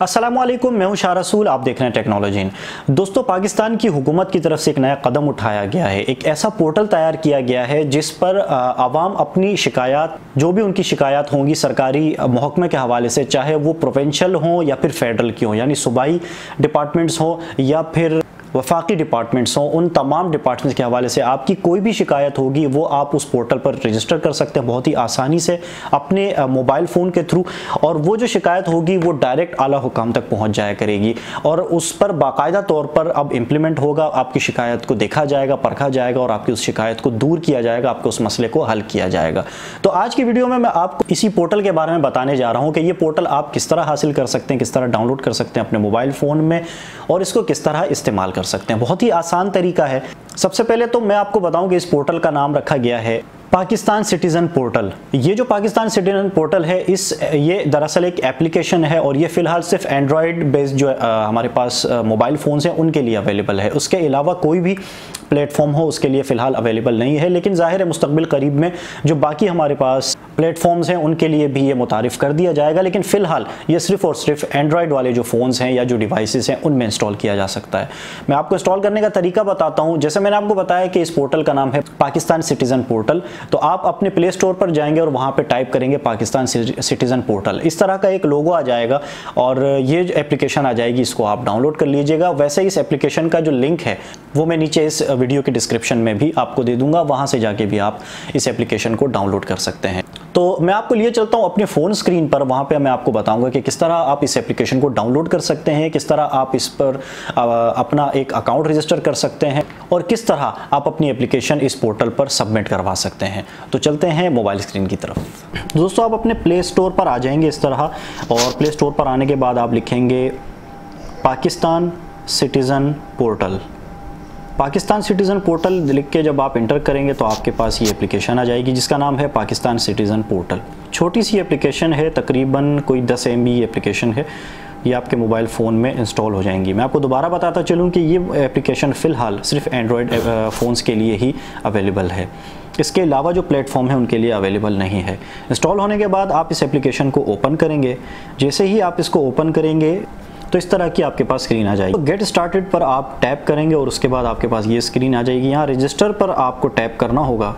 असलम मैं हूँ शाह रसूल, आप देख रहे हैं टेक्नोलॉजी दोस्तों, पाकिस्तान की हुकूमत की तरफ़ से एक नया कदम उठाया गया है। एक ऐसा पोर्टल तैयार किया गया है जिस पर आवाम अपनी शिकायत, जो भी उनकी शिकायत होंगी सरकारी महकमे के हवाले से, चाहे वो प्रोवेंशल हों या फिर फेडरल की हों, यानी सूबाई डिपार्टमेंट्स हों या फिर वफाकी डिपार्टमेंट्स हों, उन तमाम डिपार्टमेंट्स के हवाले से आपकी कोई भी शिकायत होगी, वो आप उस पोर्टल पर रजिस्टर कर सकते हैं बहुत ही आसानी से अपने मोबाइल फ़ोन के थ्रू और वो जो शिकायत होगी, वो डायरेक्ट आला हुकाम तक पहुँच जाया करेगी और उस पर बाकायदा तौर पर अब इम्प्लीमेंट होगा, आपकी शिकायत को देखा जाएगा, परखा जाएगा और आपकी उस शिकायत को दूर किया जाएगा, आपके उस मसले को हल किया जाएगा। तो आज की वीडियो में मैं आपको इसी पोर्टल के बारे में बताने जा रहा हूँ कि ये पोर्टल आप किस तरह हासिल कर सकते हैं, किस तरह डाउनलोड कर सकते हैं अपने मोबाइल फ़ोन में और इसको किस तरह इस्तेमाल कर सकते हैं। बहुत ही आसान तरीका है। सबसे पहले तो मैं आपको बताऊँ कि इस पोर्टल का नाम रखा गया है। Pakistan citizen portal. ये जो पाकिस्तान सिटीज़न पोर्टल है इस ये दरअसल एक एप्लीकेशन है और ये फ़िलहाल सिर्फ़ एंड्रॉयड बेस्ड जो आ, हमारे पास मोबाइल फ़ोन्स हैं उनके लिए अवेलेबल है। उसके अलावा कोई भी प्लेटफॉर्म हो उसके लिए फ़िलहाल अवेलेबल नहीं है। लेकिन ज़ाहिर है मुस्तबिल करीब में जो बाकी हमारे पास प्लेटफॉर्म्स हैं, उनके लिए भी ये मुतारफ़ कर दिया जाएगा। लेकिन फ़िलहाल ये सिर्फ़ और सिर्फ़ एंड्रॉयड वाले जो फ़ोन्स हैं या जो डिवाइसेस हैं, उनमें इंस्टॉल किया जा सकता है। मैं आपको इंस्टॉल करने का तरीका बताता हूँ। जैसे मैंने आपको बताया कि इस पोर्टल का नाम है पाकिस्तान सिटीज़न पोर्टल तो आप अपने प्ले स्टोर पर जाएँगे और वहाँ पर टाइप करेंगे पाकिस्तान सिटीज़न पोर्टल इस तरह का एक लोगो आ जाएगा और ये एप्लीकेशन आ जाएगी, इसको आप डाउनलोड कर लीजिएगा। वैसे इस एप्लीकेशन का जो लिंक है, वो मैं नीचे इस वीडियो के डिस्क्रिप्शन में भी आपको दे दूँगा। वहाँ से जाके भी आप इस एप्लीकेशन को डाउनलोड कर सकते हैं। तो मैं आपको लिए चलता हूँ अपने फ़ोन स्क्रीन पर। वहाँ पे मैं आपको बताऊँगा कि किस तरह आप इस एप्लीकेशन को डाउनलोड कर सकते हैं, किस तरह आप इस पर अपना एक अकाउंट रजिस्टर कर सकते हैं और किस तरह आप अपनी एप्लीकेशन इस पोर्टल पर सबमिट करवा सकते हैं। तो चलते हैं मोबाइल स्क्रीन की तरफ़। दोस्तों, आप अपने प्ले स्टोर पर आ जाएँगे इस तरह और प्ले स्टोर पर आने के बाद आप लिखेंगे Pakistan citizen portal Pakistan citizen portal लिख के जब आप इंटर करेंगे तो आपके पास ये एप्लीकेशन आ जाएगी, जिसका नाम है पाकिस्तान सिटीज़न पोर्टल। छोटी सी एप्लीकेशन है, तकरीबन कोई 10 एम बी एप्लीकेशन है, ये आपके मोबाइल फ़ोन में इंस्टॉल हो जाएँगी। मैं आपको दोबारा बताता चलूँ कि ये एप्लीकेशन फ़िलहाल सिर्फ़ एंड्रॉयड फ़ोन्स के लिए ही अवेलेबल है। इसके अलावा जो प्लेटफॉर्म है, उनके लिए अवेलेबल नहीं है। इंस्टॉल होने के बाद आप इस एप्लीकेशन को ओपन करेंगे। जैसे ही आप इसको ओपन करेंगे तो इस तरह की आपके पास स्क्रीन आ जाएगी। तो गेट स्टार्टेड पर आप टैप करेंगे और उसके बाद आपके पास ये स्क्रीन आ जाएगी। यहाँ रजिस्टर पर आपको टैप करना होगा।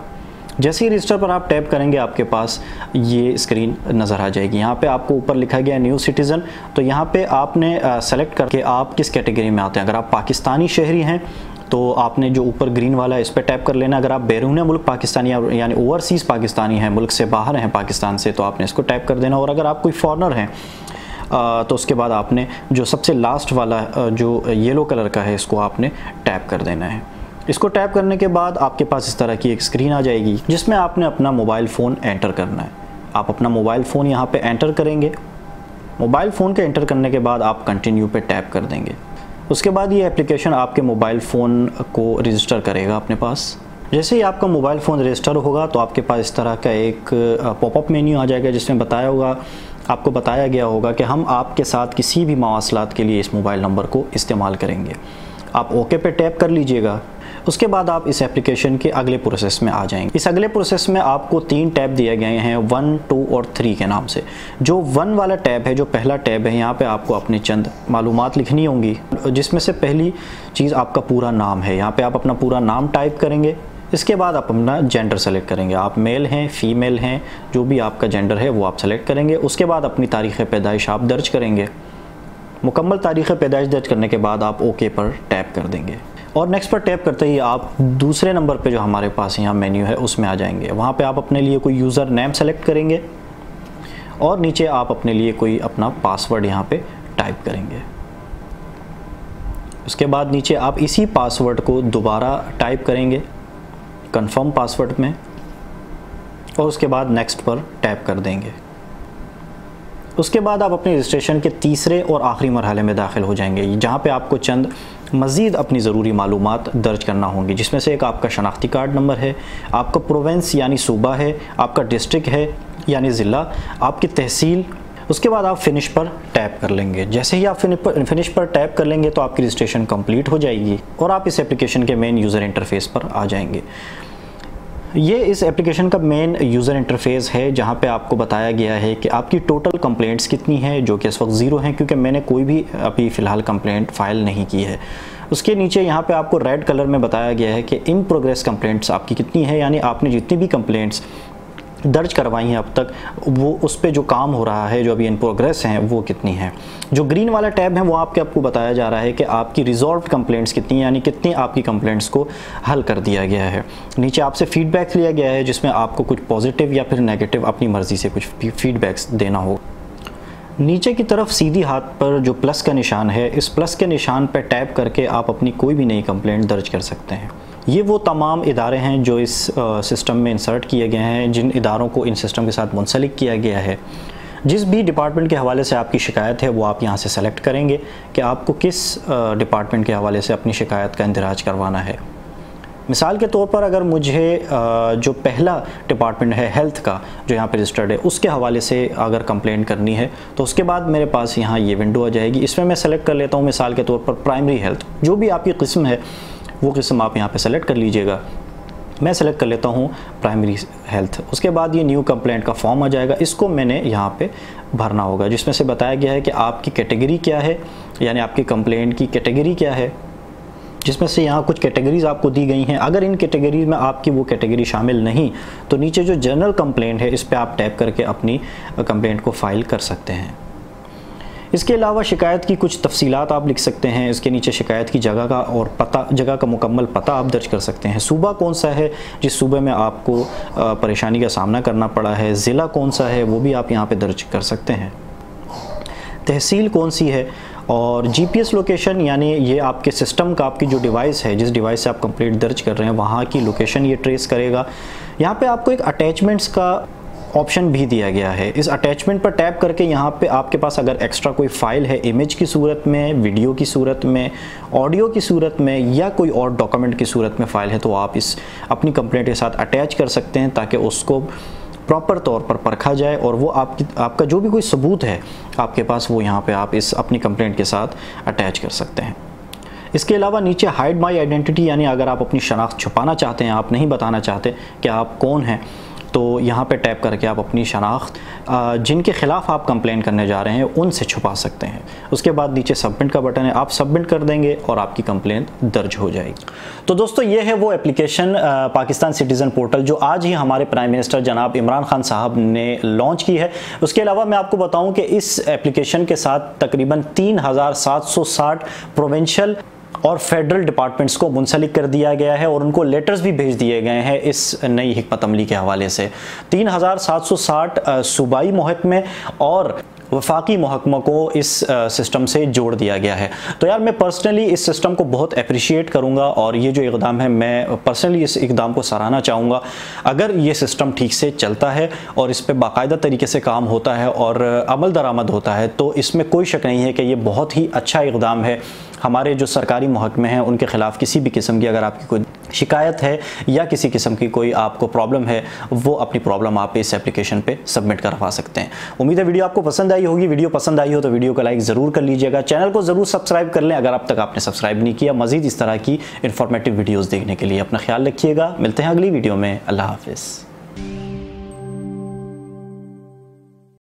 जैसे ही रजिस्टर पर आप टैप करेंगे, आपके पास ये स्क्रीन नज़र आ जाएगी। यहाँ पे आपको ऊपर लिखा गया न्यू सिटीज़न तो यहाँ पे आपने सेलेक्ट करके आप किस कैटेगरी में आते हैं? अगर आप पाकिस्तानी शहरी हैं तो आपने जो ऊपर ग्रीन वाला है, इस पर टैप कर लेना। अगर आप बैरून मुल्क पाकिस्तानी यानी ओवरसीज़ पाकिस्तानी हैं, मुल्क से बाहर हैं पाकिस्तान से तो आपने इसको टैप कर देना। और अगर आप कोई फॉरनर हैं तो उसके बाद आपने जो सबसे लास्ट वाला जो येलो कलर का है, इसको आपने टैप कर देना है। इसको टैप करने के बाद आपके पास इस तरह की एक स्क्रीन आ जाएगी, जिसमें आपने अपना मोबाइल फ़ोन एंटर करना है। आप अपना मोबाइल फ़ोन यहाँ पे एंटर करेंगे। मोबाइल फ़ोन के एंटर करने के बाद आप कंटिन्यू पे टैप कर देंगे। उसके बाद ये एप्लीकेशन आपके मोबाइल फ़ोन को रजिस्टर करेगा अपने पास। जैसे ही आपका मोबाइल फ़ोन रजिस्टर होगा तो आपके पास इस तरह का एक पॉपअप मेन्यू आ जाएगा, जिसमें बताया होगा आपको बताया गया होगा कि हम आपके साथ किसी भी मवासलात के लिए इस मोबाइल नंबर को इस्तेमाल करेंगे। आप ओके पे टैप कर लीजिएगा। उसके बाद आप इस एप्लीकेशन के अगले प्रोसेस में आ जाएँगे। इस अगले प्रोसेस में आपको तीन टैब दिए गए हैं, वन, टू और थ्री के नाम से। जो वन वाला टैब है, जो पहला टैब है, यहाँ पे आपको अपने चंद मालूम लिखनी होंगी, जिसमें से पहली चीज़ आपका पूरा नाम है। यहाँ पे आप अपना पूरा नाम टाइप करेंगे। इसके बाद आप अपना जेंडर सेलेक्ट करेंगे। आप मेल हैं फीमेल हैं, जो भी आपका जेंडर है, वो आप सेलेक्ट करेंगे। उसके बाद अपनी तारीख़ पैदाइश आप दर्ज करेंगे। मुकम्मल तारीख़ पैदाइश दर्ज करने के बाद आप ओके पर टैप कर देंगे। और नेक्स्ट पर टैप करते ही आप दूसरे नंबर पे जो हमारे पास यहाँ मेन्यू है, उसमें आ जाएँगे। वहाँ पे आप अपने लिए कोई यूज़र नेम सेलेक्ट करेंगे और नीचे आप अपने लिए कोई अपना पासवर्ड यहाँ पे टाइप करेंगे। उसके बाद नीचे आप इसी पासवर्ड को दोबारा टाइप करेंगे। कंफर्म पासवर्ड में और उसके बाद नेक्स्ट पर टैप कर देंगे। उसके बाद आप अपने रजिस्ट्रेशन के तीसरे और आखिरी मरहले में दाखिल हो जाएँगे, जहाँ पे आपको चंद मज़ीद अपनी ज़रूरी मालूम दर्ज करना होंगी, जिसमें से एक आपका शनाख्ती कार्ड नंबर है, आपका प्रोवेंस यानी सूबा है, आपका डिस्ट्रिक्ट है, यानी ज़िला, आपकी तहसील उसके बाद आप फिनिश पर टैप कर लेंगे। जैसे ही आप फिनिश पर टैप कर लेंगे तो आपकी रजिस्ट्रेशन कंप्लीट हो जाएगी और आप इस एप्लीकेशन के मेन यूज़र इंटरफेस पर आ जाएँगे। ये इस एप्लीकेशन का मेन यूज़र इंटरफेस है, जहाँ पे आपको बताया गया है कि आपकी टोटल कंप्लेंट्स कितनी है, जो कि इस वक्त ज़ीरो हैं, क्योंकि मैंने कोई भी अभी फ़िलहाल कंप्लेंट फ़ाइल नहीं की है। उसके नीचे यहाँ पे आपको रेड कलर में बताया गया है कि इन प्रोग्रेस कंप्लेंट्स आपकी कितनी है, यानी आपने जितनी भी कंप्लेंट्स दर्ज करवाई हैं अब तक, वो उस पर जो काम हो रहा है, जो अभी इन प्रोग्रेस हैं, वो कितनी है? जो ग्रीन वाला टैब है, वो आपके आपको बताया जा रहा है कि आपकी रिजॉल्व कंप्लेंट्स कितनी है, यानी कितनी आपकी कंप्लेंट्स को हल कर दिया गया है। नीचे आपसे फीडबैक लिया गया है, जिसमें आपको कुछ पॉजिटिव या फिर नेगेटिव अपनी मर्ज़ी से कुछ फीडबैक्स देना हो। नीचे की तरफ़ सीधी हाथ पर जो प्लस का निशान है, इस प्लस के निशान पर टैप करके आप अपनी कोई भी नई कंप्लेंट दर्ज कर सकते हैं। ये वो तमाम इदारे हैं जो इस सिस्टम में इंसर्ट किए गए हैं, जिन इदारों को इन सिस्टम के साथ मुंसलिक किया गया है। जिस भी डिपार्टमेंट के हवाले से आपकी शिकायत है, वो आप यहाँ से सेलेक्ट करेंगे कि आपको किस डिपार्टमेंट के हवाले से अपनी शिकायत का इंदराज करवाना है। मिसाल के तौर पर अगर मुझे जो पहला डिपार्टमेंट है हेल्थ का, जो यहाँ पर रजिस्टर्ड है, उसके हवाले से अगर कंप्लेंट करनी है तो उसके बाद मेरे पास यहाँ ये विंडो आ जाएगी। इसमें मैं सेलेक्ट कर लेता हूँ मिसाल के तौर पर प्राइमरी हेल्थ जो भी आपकी किस्म है वो किस्म आप यहाँ पे सेलेक्ट कर लीजिएगा। मैं सेलेक्ट कर लेता हूँ प्राइमरी हेल्थ उसके बाद ये न्यू कंप्लेंट का फॉर्म आ जाएगा। इसको मैंने यहाँ पे भरना होगा, जिसमें से बताया गया है कि आपकी कैटेगरी क्या है, यानी आपकी कंप्लेंट की कैटेगरी क्या है, जिसमें से यहाँ कुछ कैटेगरीज आपको दी गई हैं। अगर इन कैटेगरीज में आपकी वो कैटेगरी शामिल नहीं तो नीचे जो जनरल कंप्लेंट है, इस पर आप टैप करके अपनी कंप्लेंट को फ़ाइल कर सकते हैं। इसके अलावा शिकायत की कुछ तफसीलात आप लिख सकते हैं। इसके नीचे शिकायत की जगह का और पता, जगह का मुकम्मल पता आप दर्ज कर सकते हैं। सूबा कौन सा है जिस सूबे में आपको परेशानी का सामना करना पड़ा है? ज़िला कौन सा है? वो भी आप यहाँ पर दर्ज कर सकते हैं। तहसील कौन सी है? और जीपीएस लोकेशन, यानी ये आपके सिस्टम का, आपकी जो डिवाइस है, जिस डिवाइस से आप कंप्लीट दर्ज कर रहे हैं, वहाँ की लोकेशन ये ट्रेस करेगा। यहाँ पे आपको एक अटैचमेंट्स का ऑप्शन भी दिया गया है। इस अटैचमेंट पर टैप करके यहाँ पे आपके पास अगर एक्स्ट्रा कोई फ़ाइल है इमेज की सूरत में वीडियो की सूरत में ऑडियो की सूरत में, या कोई और डॉक्यूमेंट की सूरत में फ़ाइल है तो आप इस अपनी कंप्लेंट के साथ अटैच कर सकते हैं ताकि उसको प्रॉपर तौर पर परखा जाए और वो आपकी, आपका जो भी कोई सबूत है, आपके पास वो यहाँ पे आप इस अपनी कंप्लेंट के साथ अटैच कर सकते हैं। इसके अलावा नीचे हाइड माई आइडेंटिटी यानी अगर आप अपनी शनाख्त छुपाना चाहते हैं, आप नहीं बताना चाहते कि आप कौन हैं तो यहाँ पे टैप करके आप अपनी शनाख्त जिनके ख़िलाफ़ आप कंप्लेन करने जा रहे हैं, उनसे छुपा सकते हैं। उसके बाद नीचे सबमिट का बटन है, आप सबमिट कर देंगे और आपकी कंप्लेन दर्ज हो जाएगी। तो दोस्तों, ये है वो एप्लीकेशन पाकिस्तान सिटीज़न पोर्टल जो आज ही हमारे प्राइम मिनिस्टर जनाब इमरान खान साहब ने लॉन्च की है। उसके अलावा मैं आपको बताऊँ कि इस एप्लीकेशन के साथ तकरीबन तीन साठ और फेडरल डिपार्टमेंट्स को मुंसलिक कर दिया गया है और उनको लेटर्स भी भेज दिए गए हैं इस नई हमत अमली के हवाले से। तीन हज़ार सात सौ साठ सूबाई महकमे और वफाकी महकमा को इस सिस्टम से जोड़ दिया गया है। तो यार मैं पर्सनली इस सिस्टम को बहुत अप्रिशिएट करूँगा और ये जो इकदाम है, मैं पर्सनली इस इकदाम को सराहना चाहूँगा। अगर ये सिस्टम ठीक से चलता है और इस पर बाकायदा तरीके से काम होता है और अमल दरामद होता है तो इसमें कोई शक नहीं है कि ये बहुत ही अच्छा इकदाम है। हमारे जो सरकारी महकमे हैं, उनके ख़िलाफ़ किसी भी किस्म की अगर आपकी कोई शिकायत है या किसी किस्म की कोई आपको प्रॉब्लम है, वो अपनी प्रॉब्लम आप इस एप्लीकेशन पे सबमिट करवा सकते हैं। उम्मीद है वीडियो आपको पसंद आई होगी। वीडियो पसंद आई हो तो वीडियो को लाइक ज़रूर कर लीजिएगा। चैनल को ज़रूर सब्सक्राइब कर लें अगर अब तक आपने सब्सक्राइब नहीं किया। मज़ीद इस तरह की इन्फॉर्मेटिव वीडियोज़ देखने के लिए अपना ख्याल रखिएगा। मिलते हैं अगली वीडियो में। अल्लाह हाफिज़।